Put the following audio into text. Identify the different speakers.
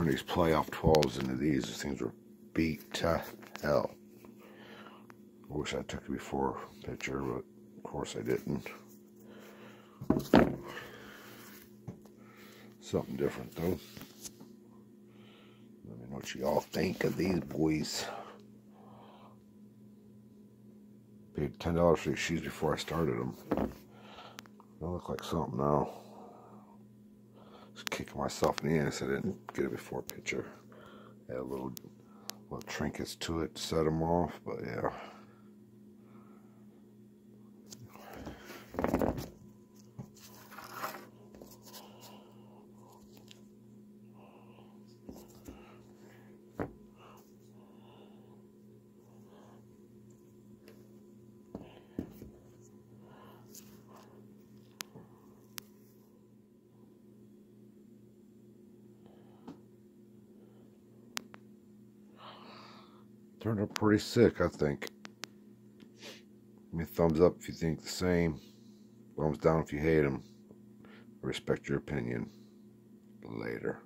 Speaker 1: turn these playoff 12s into these. These things were beat to hell. I wish I took before picture, but of course I didn't. Something different though. Let me know what you all think of these boys. Paid ten dollars for these shoes before I started them. They look like something now. Kicking myself in the ass I didn't get a before picture. Had a little little trinkets to it to set them off, but yeah. Turned out pretty sick, I think. Give me a thumbs up if you think the same. Thumbs down if you hate them. respect your opinion. Later.